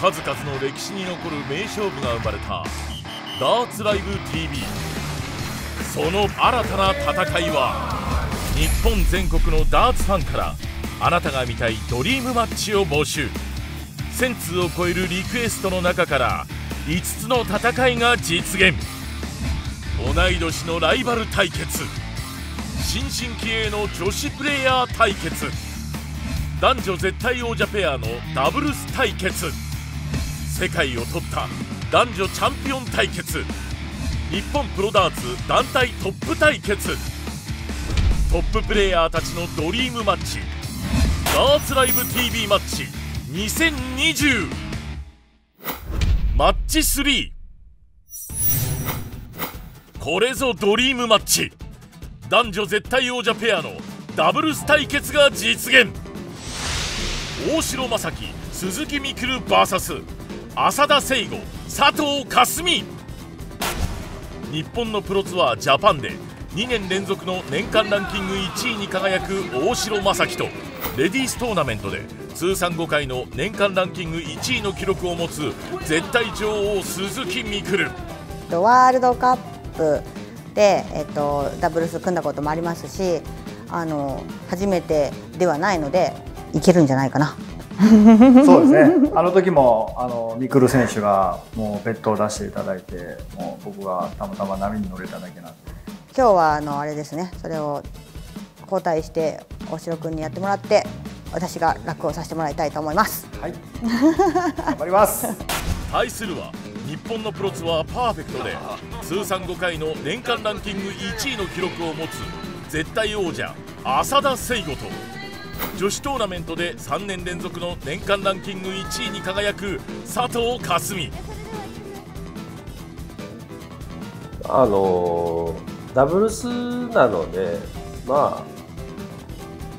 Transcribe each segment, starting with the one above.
数々の歴史に残る名勝負が生まれたダーツライブ TV その新たな戦いは日本全国のダーツファンからあなたが見たいドリームマッチを募集。1000通を超えるリクエストの中から5つの戦いが実現。同い年のライバル対決。新進気鋭の女子プレイヤー対決。男女絶対王者ペアのダブルス対決。世界を取った男女チャンピオン対決。日本プロダーツ団体トップ対決。トッププレイヤーたちのドリームマッチ。ダーツライブ TV マッチ。2020マッチ3これぞドリームマッチ。男女絶対王者ペアのダブルス対決が実現。大城正樹鈴木みくる VS 浅田聖吾佐藤香澄日本のプロツアージャパンで2年連続の年間ランキング1位に輝く大城正樹とレディーストーナメントで通算5回の年間ランキング1位の記録を持つ絶対女王鈴木みくるワールドカップで、えっと、ダブルス組んだこともありますしあの初めてではないのでいけるんじゃないかな。そうですね。あの時もあのミクル選手がもうベッドを出していただいて、もう僕がたまたま波に乗れただけなんで。今日はあのあれですね。それを交代して大城君にやってもらって、私が楽をさせてもらいたいと思います。はい。頑張ります。対するは日本のプロツアーパーフェクトで通算5回の年間ランキング1位の記録を持つ絶対王者浅田聖吾と女子トーナメントで3年連続の年間ランキング1位に輝く佐藤香澄あのダブルスなのでまあ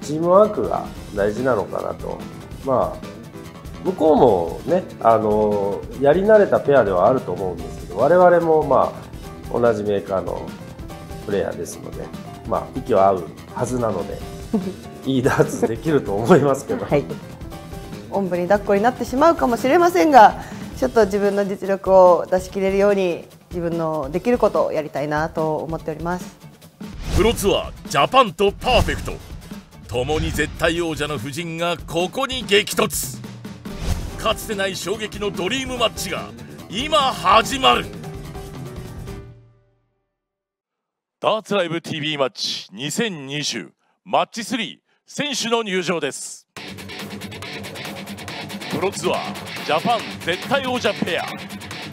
チームワークが大事なのかなと。まあ向こうもねあのやり慣れたペアではあると思うんですけど我々もまあ同じメーカーのプレイヤーですのでまあ息は合うはずなので いいダーツできると思いますけど、はい、おんぶに抱っこになってしまうかもしれませんがちょっと自分の実力を出し切れるように自分のできることをやりたいなと思っております。プロツアージャパンとパーフェクト。共に絶対王者の夫人がここに激突。かつてない衝撃のドリームマッチが今始まる。ダーツライブ TV マッチ2020マッチ3選手の入場です。プロツアージャパン絶対王者ペア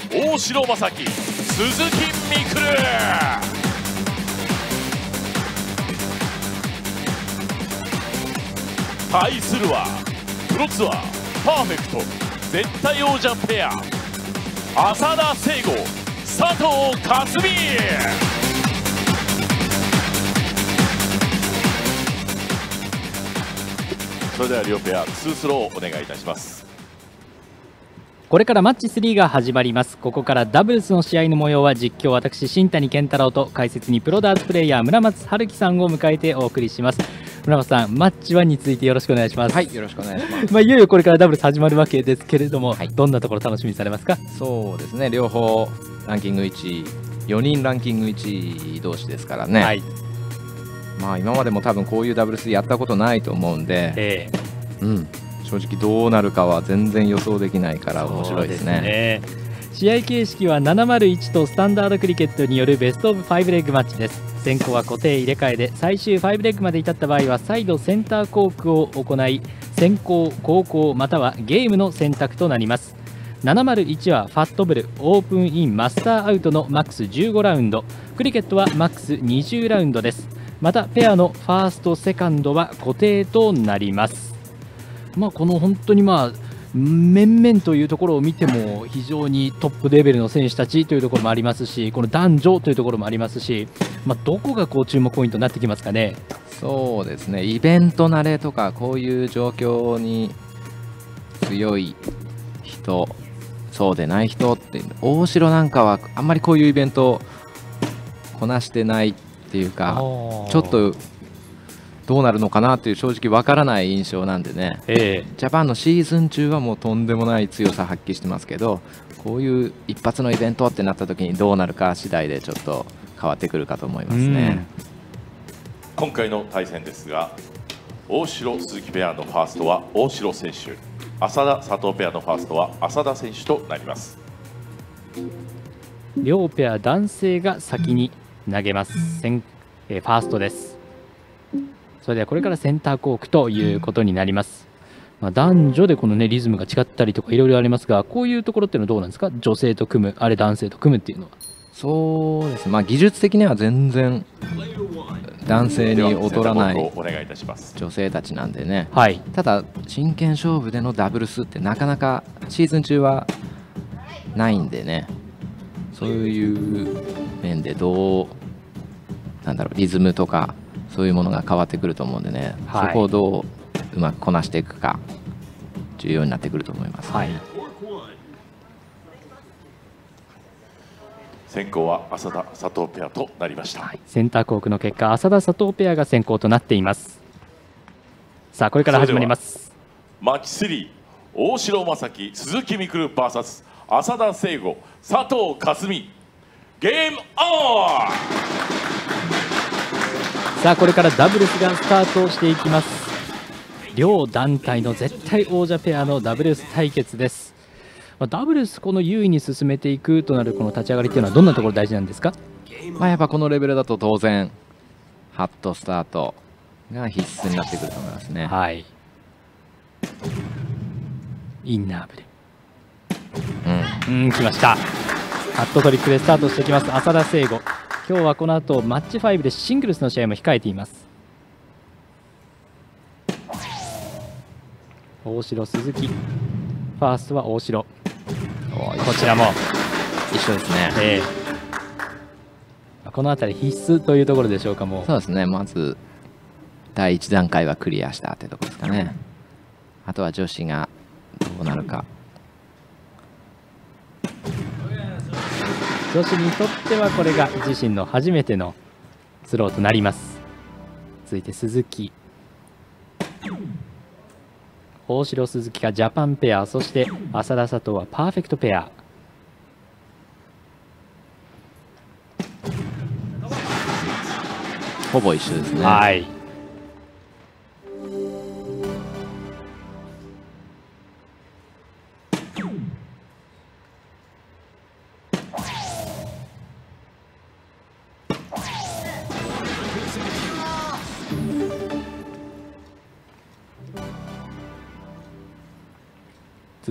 大城正樹鈴木みくる対するはプロツアーパーフェクト絶対王者ペア浅田聖吾佐藤克美。それでは両ペア2スローお願いいたします。これからマッチ3が始まります。ここからダブルスの試合の模様は実況私新谷健太郎と解説にプロダーツプレイヤー村松春樹さんを迎えてお送りします。村松さんマッチ1についてよろしくお願いします。はいよろしくお願いします。まあいよいよこれからダブルス始まるわけですけれども、はい、どんなところ楽しみにされますか？そうですね両方ランキング1位4人ランキング1位同士ですからね、はいまあ今までも多分こういうダブルスやったことないと思うんで、えー、うん、正直どうなるかは全然予想できないから面白いですね。ね。試合形式は701とスタンダードクリケットによる best of 5レッグマッチです。先攻は固定入れ替えで最終5レッグまで至った場合は再度 center cork を行い先攻後攻またはゲームの選択となります。701は fat bull open in master out のマックス15ラウンド。クリケットはマックス20ラウンドですまたペアのファースト、セカンドは固定となります。まあ、この本当にまあ面々というところを見ても非常にトップレベルの選手たちというところもありますしこの男女というところもありますし、まあ、どこがこう注目ポイントになってきますかね？そうですねイベント慣れとかこういう状況に強い人そうでない人って大城なんかはあんまりこういうイベントこなしてないっていうかちょっとどうなるのかなという正直わからない印象なんでね、えー、ジャパンのシーズン中はもうとんでもない強さ発揮してますけどこういう一発のイベントってなった時にどうなるか次第でちょっと変わってくるかと思いますね。今回の対戦ですが大城鈴木ペアのファーストは大城選手。浅田佐藤ペアのファーストは浅田選手となります。両ペア男性が先に投げます。ファーストです。それではこれからセンターコークということになります。まあ、男女でこの、ね、リズムが違ったりとかいろいろありますがこういうところっていうのはどうなんですか？女性と組むあれ男性と組むっていうのは。そうですまあ技術的には全然男性に劣らない女性たちなんでね、はい、ただ真剣勝負でのダブルスってなかなかシーズン中はないんでね。そういう面でどうなんだろうリズムとかそういうものが変わってくると思うんでね、はい、そこをどううまくこなしていくか重要になってくると思います、ね、はい、先行は浅田佐藤ペアとなりました、はい、センターコークの結果浅田佐藤ペアが先行となっています。さあこれから始まります。マキスリー大城正樹鈴木みくる VS 浅田聖吾佐藤香純ゲームオンさあこれからダブルスがスタートしていきます。両団体の絶対王者ペアのダブルス対決です。ダブルスこの優位に進めていくとなるこの立ち上がりというのはどんなところ大事なんですか、まあ、やっぱこのレベルだと当然ハットスタートが必須になってくると思いますね。はい。インナーブレうん、うん、来ました。ハットトリックでスタートしてきます。浅田聖吾今日はこの後マッチ5でシングルスの試合も控えています。大城鈴木。ファーストは大城。こちらも。一緒ですね、えー、この辺り必須というところでしょうかもそうですね。まず第1段階はクリアしたというところですかね。あとは女子がどうなるか女子にとってはこれが自身の初めてのスローとなります。続いて鈴木。大城鈴木がジャパンペア。そして浅田佐藤はパーフェクトペア。ほぼ一緒ですね。はい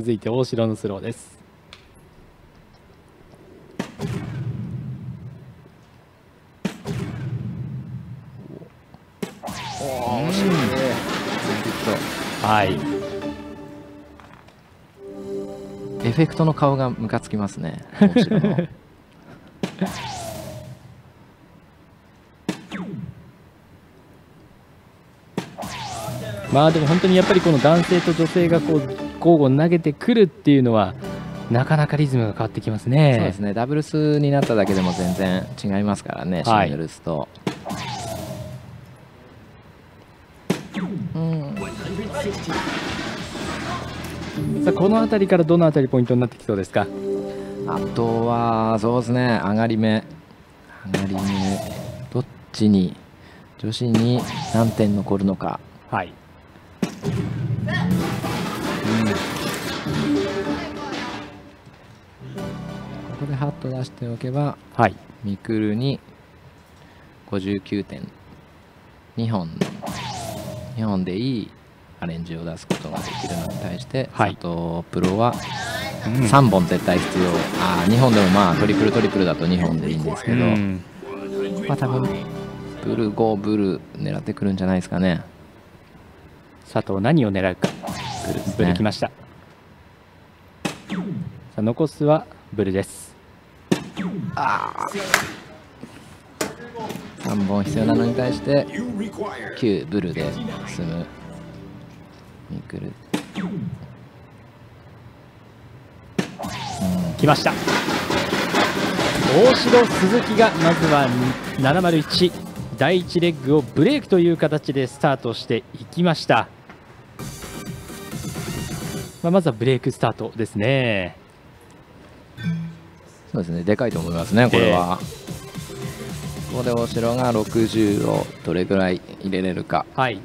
続いて大城のスローです。はい。エフェクトの顔がムカつきますね まあでも本当にやっぱりこの男性と女性がこう交互に投げてくるっていうのはなかなかリズムが変わってきますね。そうですね。ダブルスになっただけでも全然違いますからね、シングルスと。うん、さあこの辺りからどの辺りポイントになってきそうですか？あとはそうですね。上がり目。上がり目。どっちに女子に何点残るのか。はいここでハッと出しておけば、はい、ミクルに59点2本。2本でいいアレンジを出すことができるのに対して、はい、佐藤プロは3本絶対必要、うん、あ2本でもまあトリプルトリプルだと2本でいいんですけど、うん、まあ多分ブル5ブル狙ってくるんじゃないですかね。佐藤何を狙うかブルきました、さあ残すはブルです。あ3本必要なのに対して9ブルで進むミクル、うん、来ました。大城鈴木がまずは701第1レッグをブレイクという形でスタートしていきました、まあ、まずはブレイクスタートですね。そうですね。でかいと思いますねこれは、えー、ここでお城が60をどれぐらい入れれるか。はい。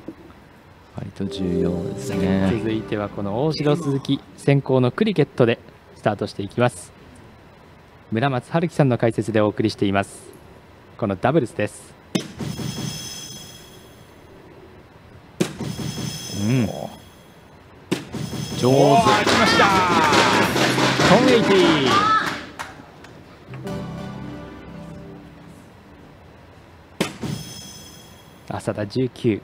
割と重要ですね。続いてはこの大城鈴木先行のクリケットでスタートしていきます。村松春樹さんの解説でお送りしています。このダブルスです。うん上手。きましたトンエイティ浅田19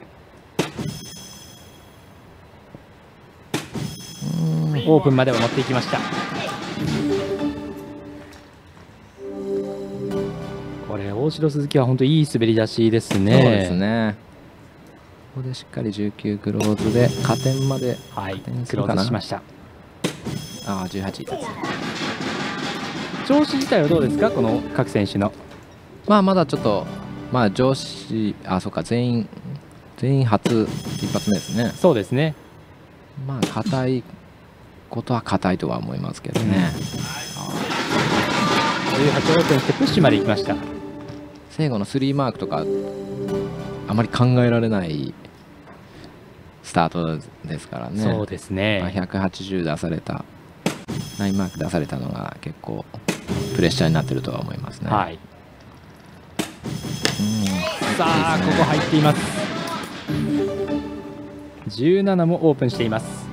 オープンまでは持っていきました。これ大城鈴木は本当いい滑り出しですね。そうですね。ここでしっかり19クローズで加点まではいクローズしました。ああ18です調子自体はどうですか？この各選手の。まあまだちょっとまあ上司あそうか全員全員初一発目ですね。そうですね。まあ硬いことは硬いとは思いますけどね。18オー。プンしてプッシュまで行きました。最後の3マークとかあまり考えられないスタートですからね。そうですね。まあ、180出された9マーク出されたのが結構プレッシャーになってるとは思いますね。はい。さあ、ね、ここ入っています。17もオープンしています。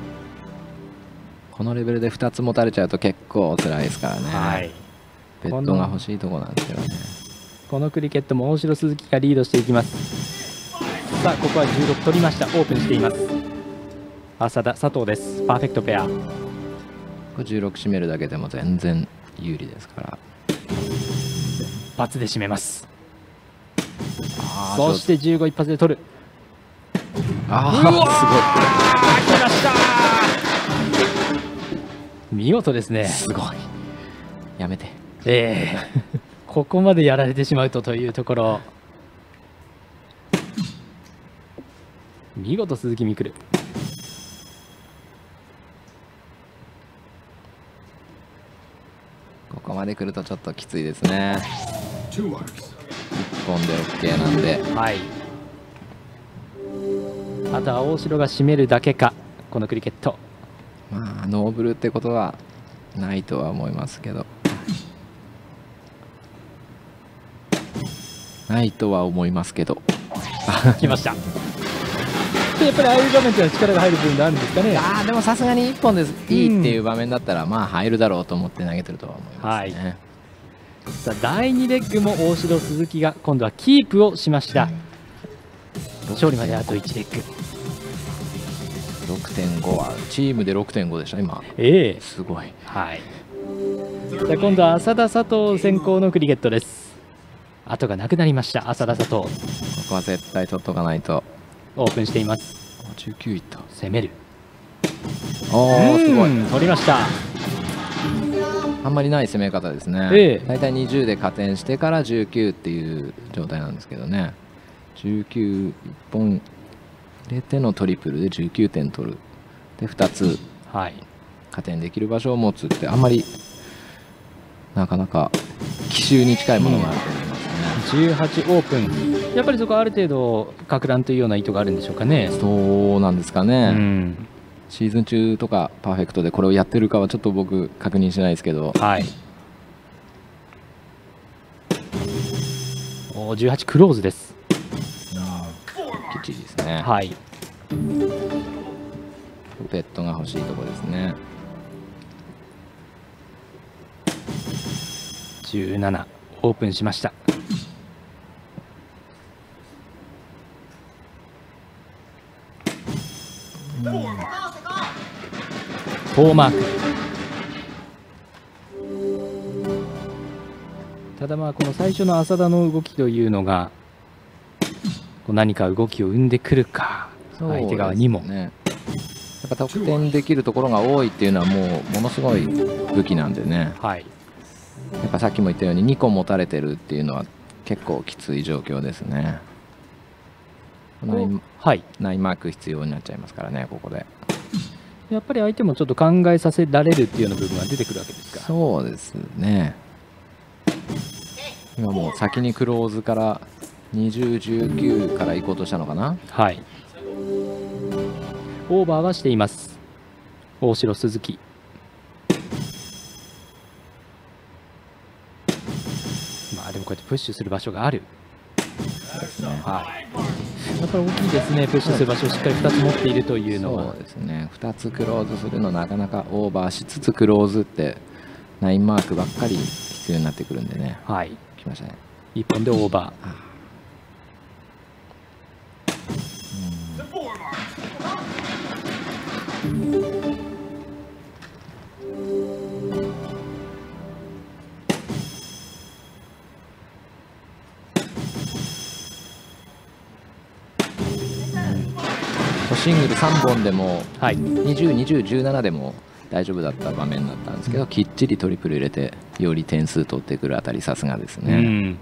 このレベルで2つ持たれちゃうと結構辛いですからね、はい、ベッドが欲しいところなんですよねこのクリケットも大城鈴木がリードしていきますさあここは16取りました。オープンしています。浅田佐藤です。パーフェクトペア。16締めるだけでも全然有利ですから。罰で締めます。そして15一発で取る。ああすごい。来ました。見事ですね。すごい。やめて。ええ。ー、ここまでやられてしまうとというところ見事鈴木みくる。ここまで来るとちょっときついですね。1本で OK なんで。はい。あとは大城が締めるだけか。このクリケット。まあノーブルってことはないとは思いますけど。ないとは思いますけど。来ましたやっぱりああいう場面って力が入る部分があるんですかね。あでもさすがに1本です。いいっていう場面だったら、まあ入るだろうと思って投げてるとは思いますね、はい、さあ第2レッグも大城鈴木が今度はキープをしました。勝利まであと1レッグ。6.5はチームで6.5でした今。ええ。ー、すごい。はい。じゃ今度は浅田佐藤先行のクリケットです。後がなくなりました浅田佐藤。ここは絶対取っとかないとオープンしています。19いった。攻める。おおすごい。取りました。あんまりない攻め方ですね、ええ、大体20で加点してから19っていう状態なんですけどね。19本入れてのトリプルで19点取る。で2つ加点できる場所を持つってあんまりなかなか奇襲に近いものがあると思いますね、18オープンやっぱりそこある程度か乱というような意図があるんでしょうかね。そうなんですかね、うん、シーズン中とかパーフェクトでこれをやってるかはちょっと僕確認しないですけど。はい。お18クローズです。きっちりですね。はい。ペットが欲しいところですね。17オープンしました4マークただまあこの最初の浅田の動きというのが何か動きを生んでくるか、相手側にも。ね、やっぱ得点できるところが多いっていうのはもうものすごい武器なんでね、はい、やっぱさっきも言ったように2個持たれてるっていうのは結構きつい状況ですね。ナイン,、はい、ナインマーク必要になっちゃいますからねここでやっぱり相手もちょっと考えさせられるっていうような部分が出てくるわけですか。そうですね。今もう先にクローズから2019から行こうとしたのかな。はい。オーバーはしています。大城鈴木。まあでもこうやってプッシュする場所がある、ね、はいやっぱり大きいですね、プッシュする場所をしっかり2つ持っているというのは。そうですね、2つクローズするのなかなかオーバーしつつクローズってナインマークばっかり必要になってくるんでね。はい。きましたね。1本でオーバー。シングル3本でも、はい、20、20、17でも大丈夫だった場面だったんですけど、きっちりトリプル入れてより点数取ってくるあたりさすがですね。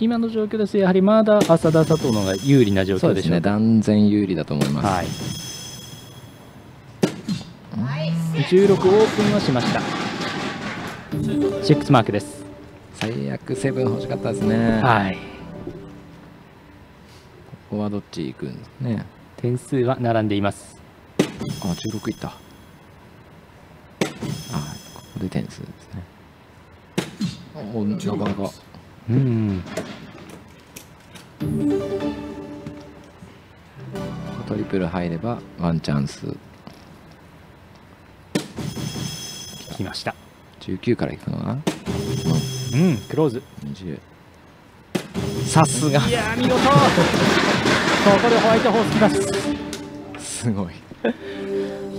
今の状況ですやはりまだ浅田、佐藤の方が有利な状況でしょうね。断然有利だと思います、はい、16オープンはしました。6マークです。最悪7欲しかったですね。はいここはどっち行くんですね。点数は並んでいます。あ16いった。あここで点数ですね。おなかなか。うん。トリプル入ればワンチャンス。きました。19からいくのかな。うんクローズ。20さすが。いや見事ここでホワイトホースきます。すごい。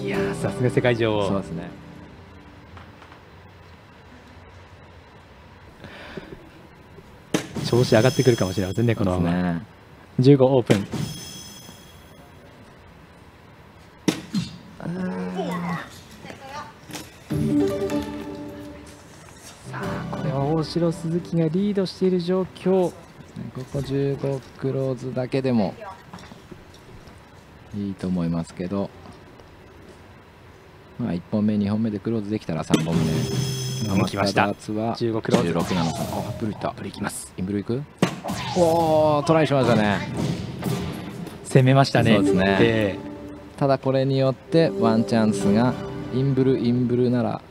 いやさすが世界女王。そうですね。調子上がってくるかもしれませんねこのまま、ね、15オープン。さあこれは大城鈴木がリードしている状況ここ15クローズだけでもいいと思いますけど、まあ、1本目、2本目でクローズできたら3本目。できました。ダーツは15クローズ。16なのか。あブルいった。ブルいきます。インブルいく？おおトライしましたね。攻めましたね。そうですね、えー、ただこれによってワンチャンスがインブルインブルなら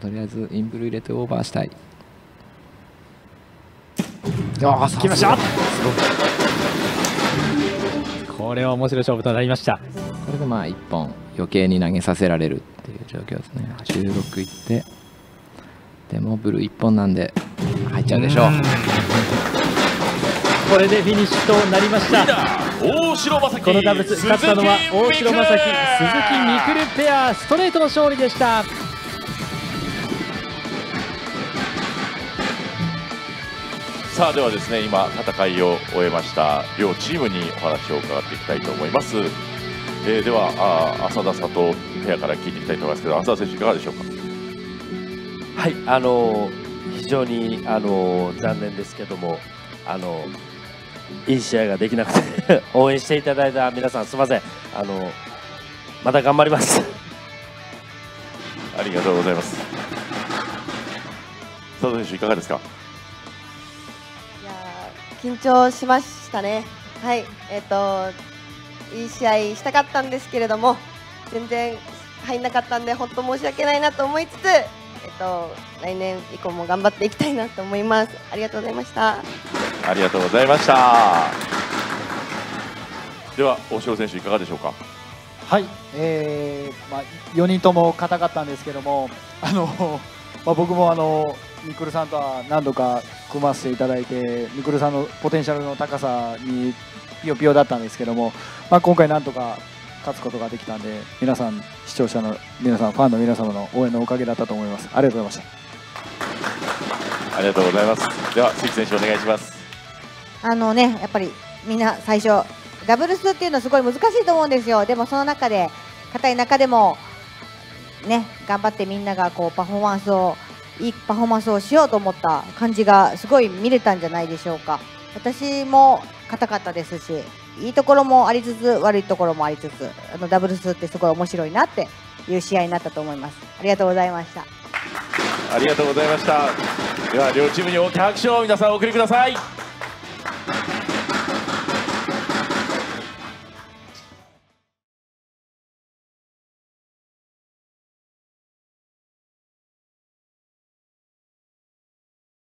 とりあえずインブル入れてオーバーしたい。あ来ました。これは面白い勝負となりました。これでまあ1本余計に投げさせられるっていう状況ですね。16いってでもブル1本なんで入っちゃうでしょう。これでフィニッシュとなりました。大城正このダブルス勝ったのは大城正樹鈴木みくるペアストレートの勝利でしたさあではですね今戦いを終えました。両チームにお話を伺っていきたいと思います、えー、ではあ浅田佐藤ペアから聞いていきたいと思いますけど浅田選手いかがでしょうか？はいあのー、非常にあのー、残念ですけどもあのいい試合ができなくて 応援していただいた皆さんすみません。あのまた頑張ります。ありがとうございます。佐藤選手いかがですか？緊張しましたね。はい、えっ、ー、といい試合したかったんですけれども、全然入んなかったんで本当申し訳ないなと思いつつ、えっ、ー、と来年以降も頑張っていきたいなと思います。ありがとうございました。ありがとうございました。では大城選手いかがでしょうか？はい、えー、まあ4人とも硬かったんですけども、あの まあ僕もあのミクルさんとは何度か組ませていただいてミクルさんのポテンシャルの高さにピヨピヨだったんですけども、まあ、今回なんとか勝つことができたんで皆さん視聴者の皆さんファンの皆様の応援のおかげだったと思います。ありがとうございました。ありがとうございます。では関選手お願いします。あのねやっぱりみんな最初ダブルスっていうのはすごい難しいと思うんですよ。でもその中で硬い中でもね頑張ってみんながこうパフォーマンスをいいパフォーマンスをしようと思った感じがすごい見れたんじゃないでしょうか。私も硬かったですしいいところもありつつ悪いところもありつつあのダブルスってすごい面白いなっていう試合になったと思います。ありがとうございました。ありがとうございました。では両チームに大きな拍手を皆さんお送りください。